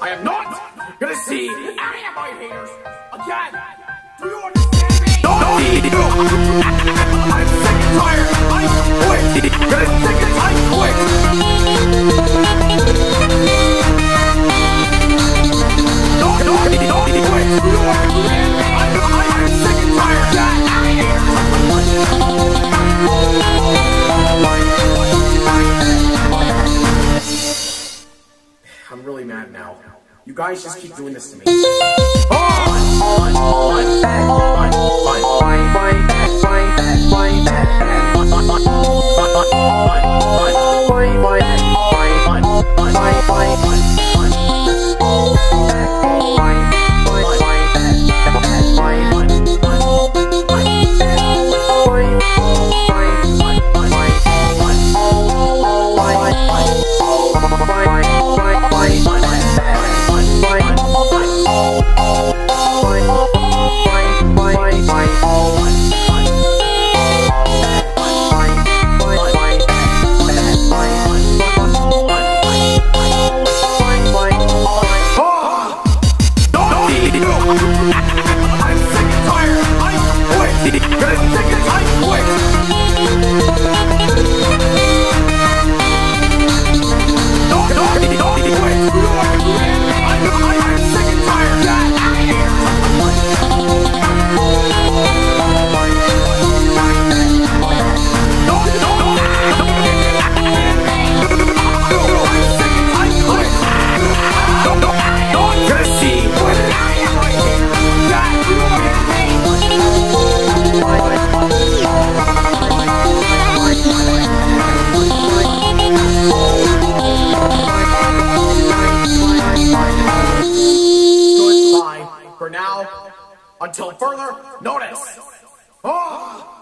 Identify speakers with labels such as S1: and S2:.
S1: I am not gonna see any of my haters again. Do you understand me? No, no, no. I'm sick and tired. I'm really mad now. You guys just keep doing this to me. I'm sick and tired. I'm quit. I'm sick and tired. until further notice. Oh!